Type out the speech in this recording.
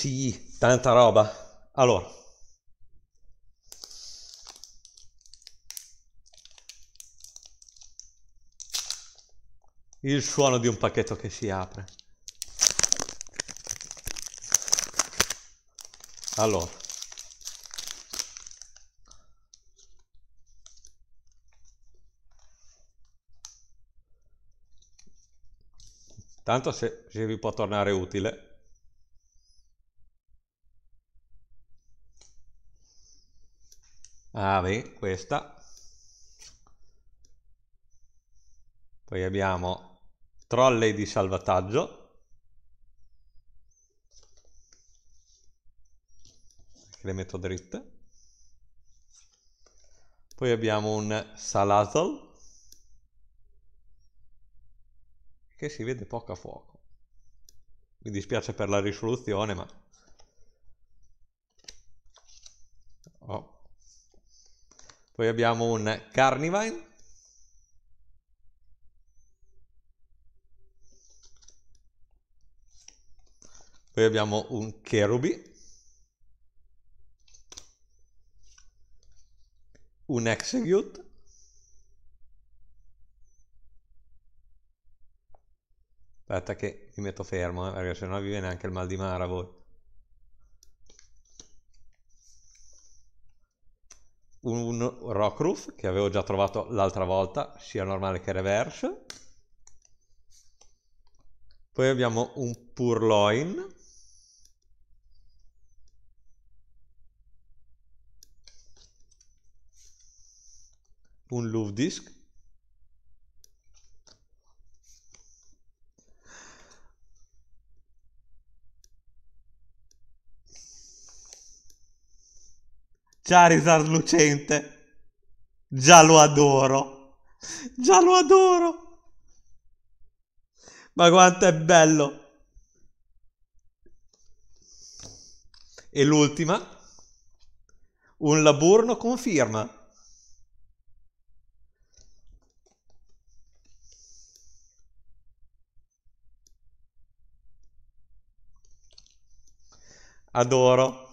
Sì, tanta roba. Allora. Il suono di un pacchetto che si apre. Allora. Tanto se, se vi può tornare utile. Beh, questa. Poi abbiamo trolley di salvataggio. Le metto dritte. Poi abbiamo un salatol che si vede poco a fuoco. Mi dispiace per la risoluzione, ma... Oh. Poi abbiamo un Carnivine. Poi abbiamo un Cherubi. Un Execute. Aspetta che mi metto fermo, eh, perché sennò vi viene anche il mal di mare a voi. Un Rockroof che avevo già trovato l'altra volta, sia normale che reverse. Poi abbiamo un Purloin. Un Louvdisc. Charizard lucente. Già lo adoro. Già lo adoro. Ma quanto è bello. E l'ultima. Un Laburno conferma. Adoro.